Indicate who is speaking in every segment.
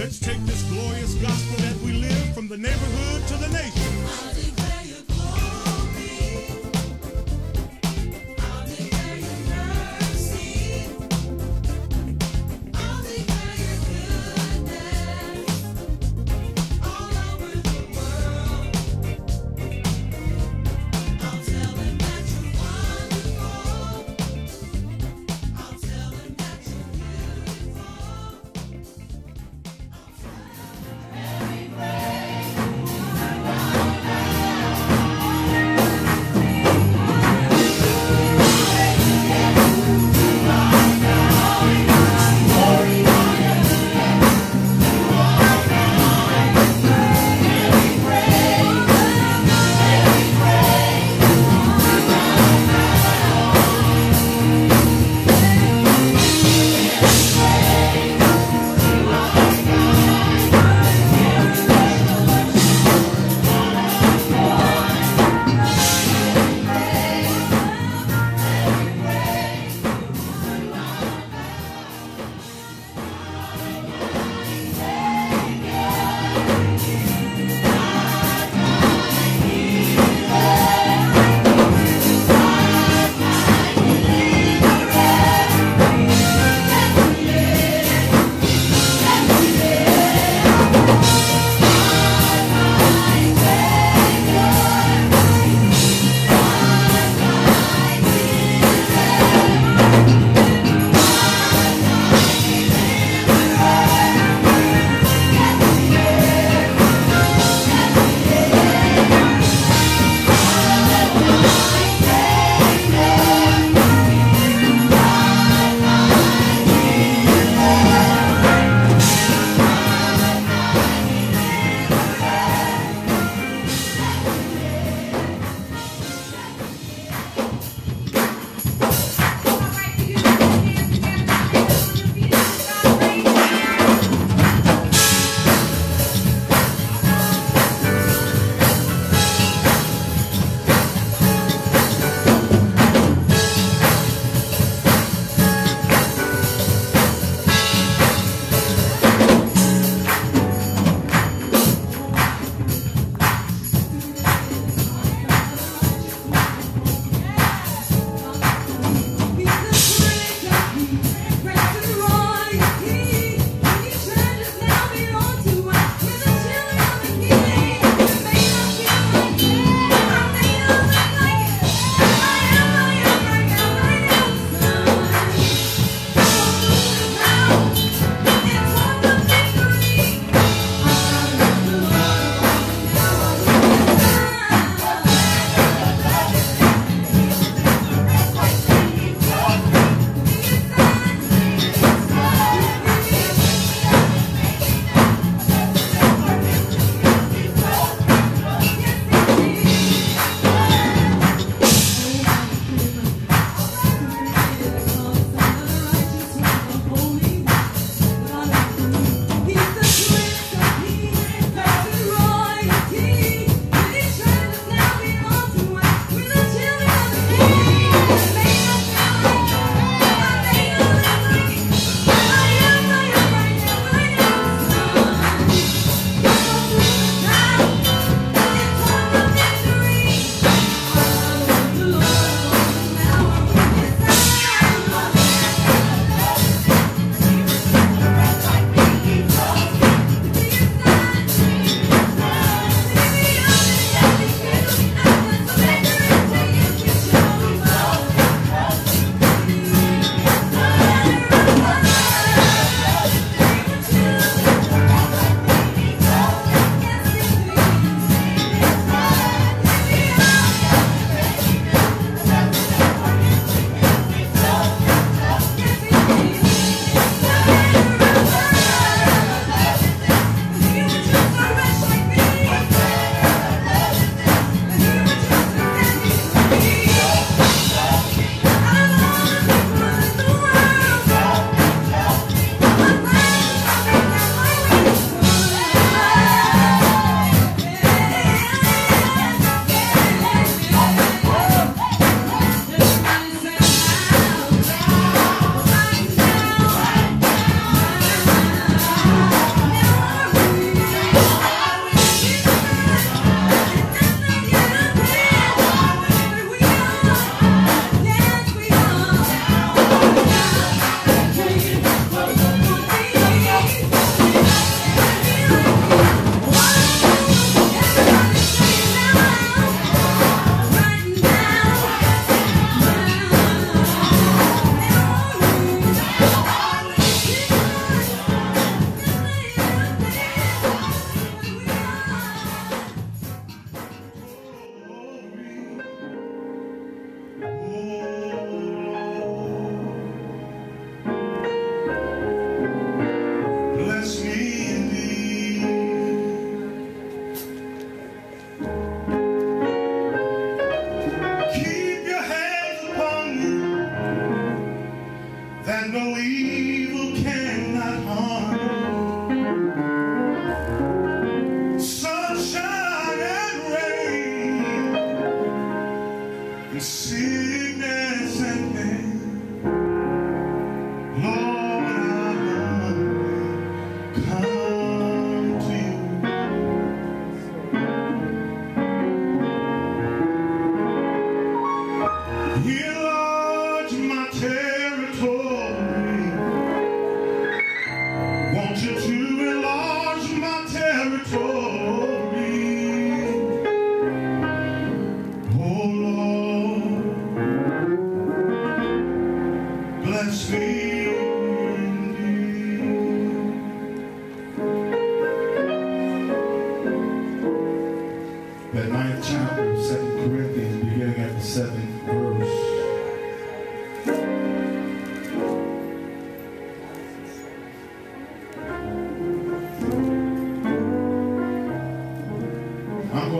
Speaker 1: Let's take this glorious gospel that we live from the neighborhood to the nation.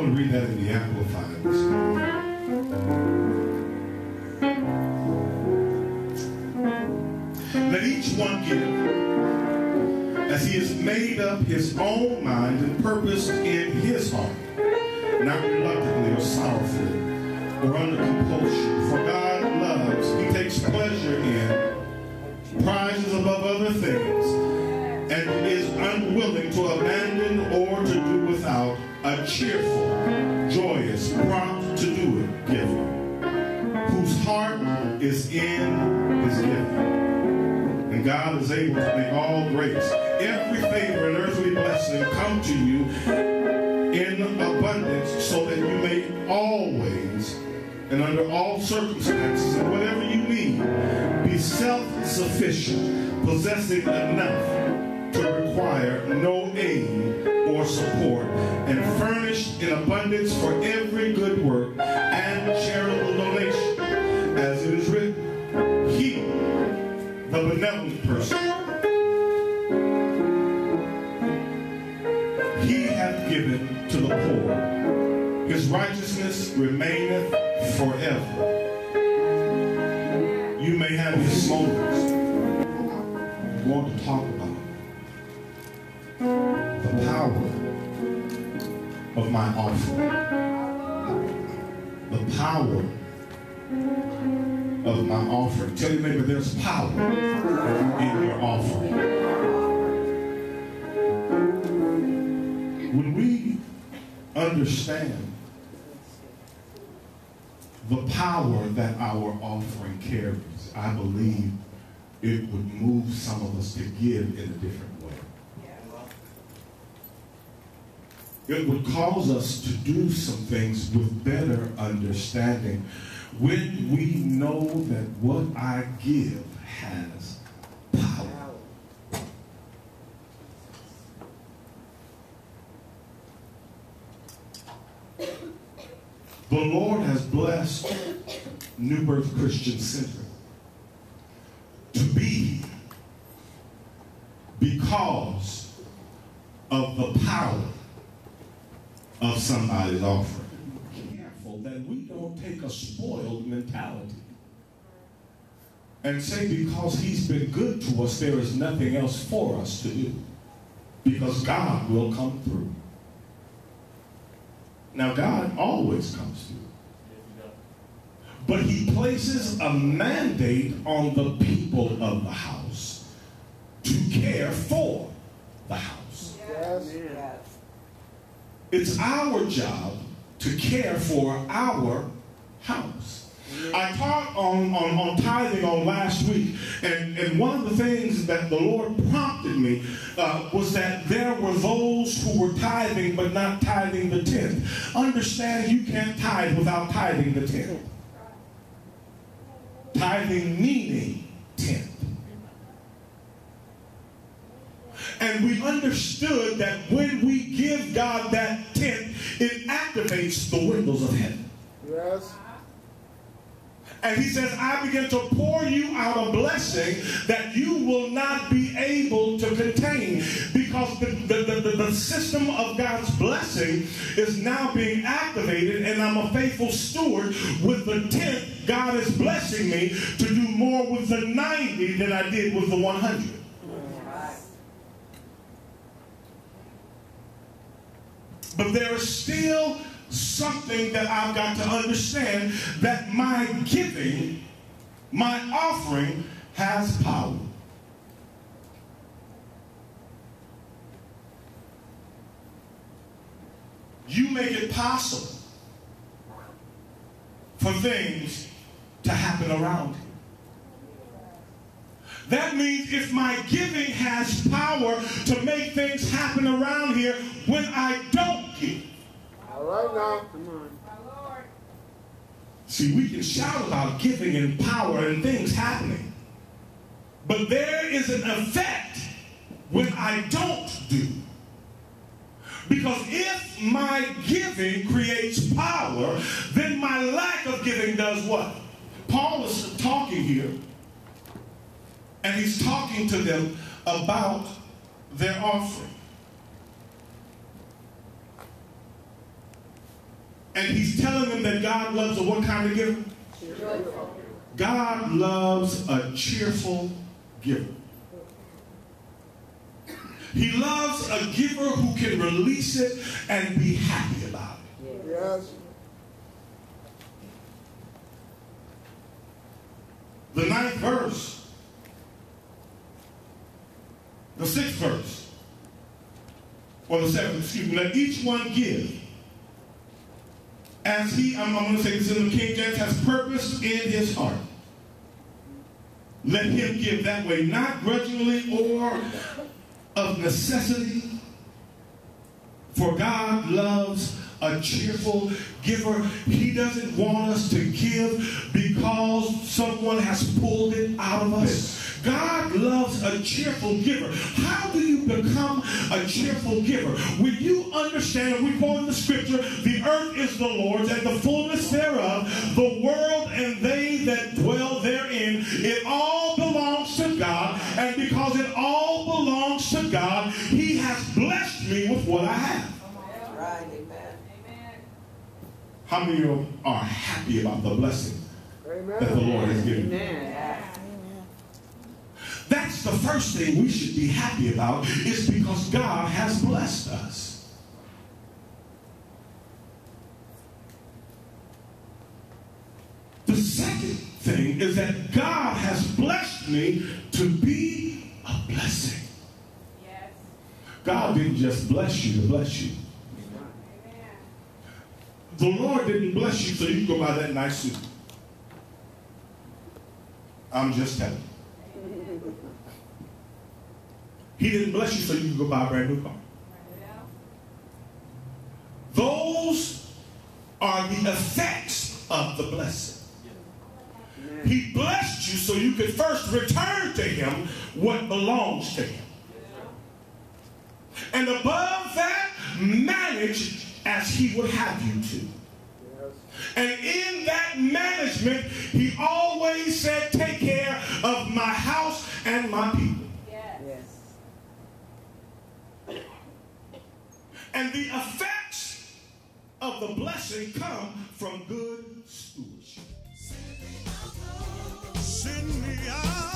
Speaker 2: Going to read that in the Amplified. Let each one give as he has made up his own mind and purposed in his heart, not reluctantly or sorrowfully or under compulsion. For God loves, he takes pleasure in, prizes above other things, and is unwilling to abandon or to a cheerful, joyous, prompt to do it giving, whose heart is in his giving. And God is able to make all grace, every favor and earthly blessing come to you in abundance so that you may always and under all circumstances and whatever you need be self-sufficient, possessing enough require no aid or support and furnished in abundance for every good work and charitable donation. As it is written, he, the benevolent person, he hath given to the poor. His righteousness remaineth forever. You may have his moments. I want to talk about power of my offering. The power of my offering. Tell your neighbor there's power in your offering. When we understand the power that our offering carries, I believe it would move some of us to give in a different way. It would cause us to do some things with better understanding when we know that what I give has power. The Lord has blessed New Birth Christian Center to be because of the power of somebody's offering. Careful that we don't take a spoiled mentality and say because he's been good to us, there is nothing else for us to do. Because God will come through. Now, God always comes through. But he places a mandate on the people of the house to care for the house. It's our job to care for our house. I taught on, on, on tithing on last week, and, and one of the things that the Lord prompted me uh, was that there were those who were tithing but not tithing the tenth. Understand you can't tithe without tithing the tenth. Tithing meaning tenth. And we understood that when we give God that tenth, it activates the windows of heaven.
Speaker 3: Yes.
Speaker 2: And he says, I begin to pour you out a blessing that you will not be able to contain. Because the, the, the, the, the system of God's blessing is now being activated, and I'm a faithful steward with the tenth. God is blessing me to do more with the 90 than I did with the 100. But there is still something that I've got to understand that my giving, my offering, has power. You make it possible for things to happen around you. That means if my giving has power to make things happen around here when I don't give.
Speaker 3: All right now.
Speaker 4: Come on.
Speaker 2: See, we can shout about giving and power and things happening. But there is an effect when I don't do. Because if my giving creates power, then my lack of giving does what? Paul is talking here, and he's talking to them about their offering. And he's telling them that God loves a what kind of giver? God loves a cheerful giver. He loves a giver who can release it and be happy about it.
Speaker 3: Yes.
Speaker 2: The ninth verse, the sixth verse, or the seventh, excuse me, let each one give as he, I'm, I'm going to say this in the King James, has purposed in his heart. Let him give that way, not grudgingly or of necessity. For God loves a cheerful giver. He doesn't want us to give because someone has pulled it out of us. God loves a cheerful giver. How do you become a cheerful giver? When you understand, we quote in the scripture, the earth is the Lord's and the fullness thereof, the world and they that dwell therein, it all belongs to God. And because it all belongs to God, He has blessed me with what I have.
Speaker 4: Right, amen.
Speaker 2: How many of you are happy about the blessing that the Lord has given you? That's the first thing we should be happy about is because God has blessed us. The second thing is that God has blessed me to be a blessing.
Speaker 5: Yes.
Speaker 2: God didn't just bless you to bless you.
Speaker 5: Amen.
Speaker 2: The Lord didn't bless you so you can go buy that nice suit. I'm just telling you. He didn't bless you so you can go buy a brand new car. Those are the effects of the blessing. He blessed you so you could first return to him what belongs to him. And above that, manage as he would have you to. And in that management, he always said, take care of my house and my people.
Speaker 5: Yes.
Speaker 4: Yes.
Speaker 2: And the effects of the blessing come from good stewardship.
Speaker 6: Send me out.